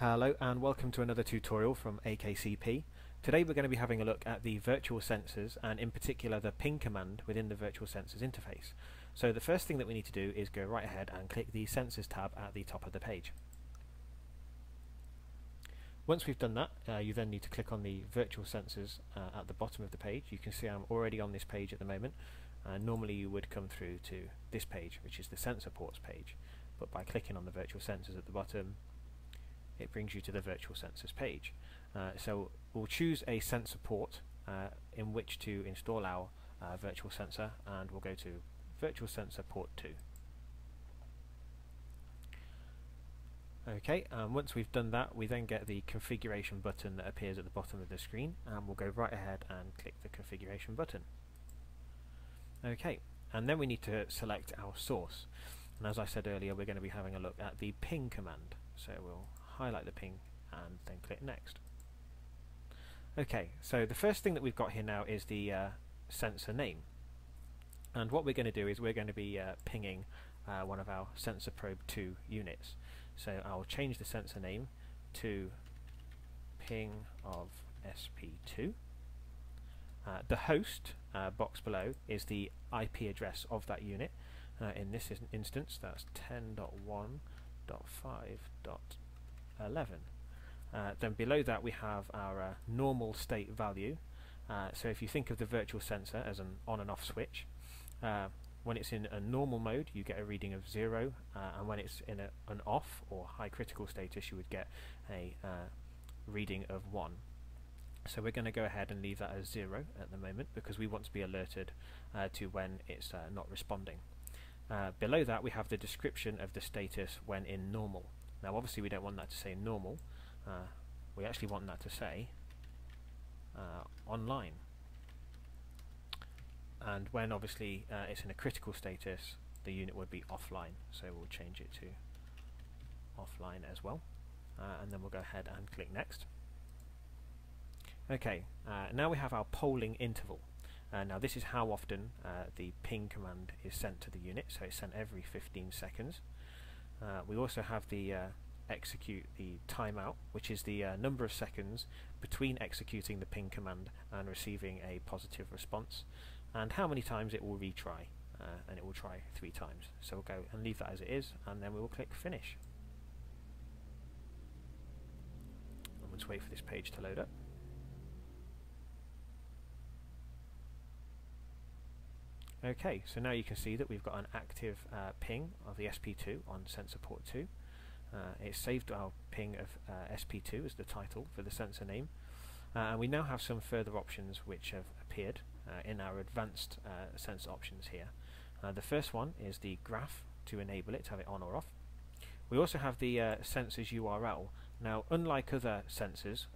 Hello and welcome to another tutorial from AKCP. Today we're going to be having a look at the virtual sensors and in particular the ping command within the virtual sensors interface. So the first thing that we need to do is go right ahead and click the sensors tab at the top of the page. Once we've done that, uh, you then need to click on the virtual sensors uh, at the bottom of the page. You can see I'm already on this page at the moment. Uh, normally you would come through to this page, which is the sensor ports page. But by clicking on the virtual sensors at the bottom, it brings you to the virtual sensors page. Uh, so we'll choose a sensor port uh, in which to install our uh, virtual sensor and we'll go to virtual sensor port 2. Okay, and once we've done that we then get the configuration button that appears at the bottom of the screen and we'll go right ahead and click the configuration button. Okay, and then we need to select our source and as I said earlier we're going to be having a look at the ping command so we'll highlight the ping and then click next. Okay, so the first thing that we've got here now is the uh, sensor name. And what we're going to do is we're going to be uh, pinging uh, one of our sensor probe 2 units. So I'll change the sensor name to ping of SP2. Uh, the host uh, box below is the IP address of that unit. Uh, in this instance, that's 10.1.5.1. 11. Uh, then below that we have our uh, normal state value. Uh, so if you think of the virtual sensor as an on and off switch, uh, when it's in a normal mode you get a reading of 0 uh, and when it's in a, an off or high critical status you would get a uh, reading of 1. So we're going to go ahead and leave that as 0 at the moment because we want to be alerted to when it's not responding. below that we have the description of the status when in normal. Now obviously we don't want that to say normal, uh, we actually want that to say uh, online. And when obviously uh, it's in a critical status, the unit would be offline, so we'll change it to offline as well. Uh, and then we'll go ahead and click next. Okay, uh, now we have our polling interval. Uh, now this is how often the ping command is sent to the unit, so it's sent every 15 seconds. Uh, we also have the uh, execute the timeout, which is the uh, number of seconds between executing the ping command and receiving a positive response, and how many times it will retry, uh, and it will try three times. So we'll go and leave that as it is, and then we will click finish. And let's wait for this page to load up. Okay, so now you can see that we've got an active uh, ping of the SP2 on sensor port 2. Uh, it's saved our ping of uh, SP2 as the title for the sensor name. Uh, and we now have some further options which have appeared uh, in our advanced uh, sensor options here. the first one is the graph to enable it, to have it on or off. We also have the sensor's URL. Now, unlike other sensors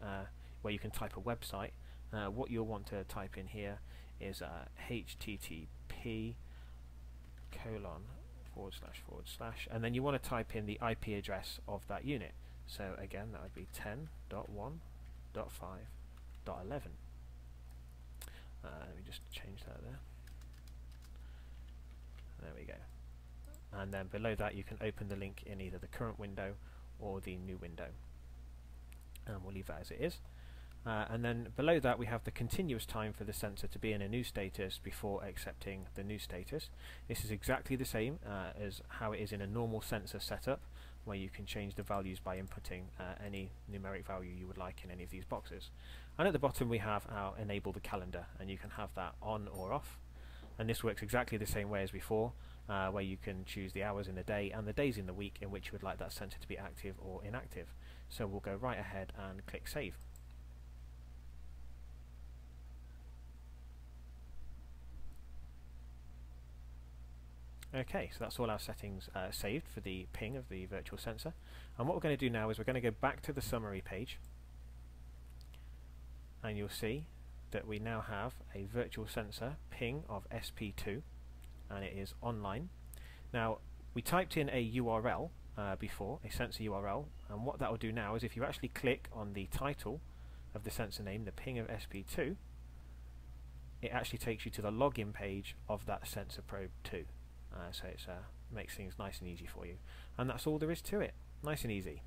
where you can type a website, what you'll want to type in here is http p colon forward slash forward slash. And then you want to type in the IP address of that unit. So again that would be 10.1.5.11 uh, let me just change that there. There we go. And then below that you can open the link in either the current window or the new window. And we'll leave that as it is uh, and then below that we have the continuous time for the sensor to be in a new status before accepting the new status. This is exactly the same uh, as how it is in a normal sensor setup where you can change the values by inputting uh, any numeric value you would like in any of these boxes. And at the bottom we have our enable the calendar and you can have that on or off and this works exactly the same way as before uh, where you can choose the hours in the day and the days in the week in which you would like that sensor to be active or inactive. So we'll go right ahead and click save. Okay, so that's all our settings uh, saved for the ping of the virtual sensor. And what we're going to do now is we're going to go back to the summary page and you'll see that we now have a virtual sensor ping of SP2 and it is online. Now we typed in a URL uh, before, a sensor URL, and what that will do now is if you actually click on the title of the sensor name, the ping of SP2, it actually takes you to the login page of that sensor probe 2 uh, so it uh, makes things nice and easy for you. And that's all there is to it. Nice and easy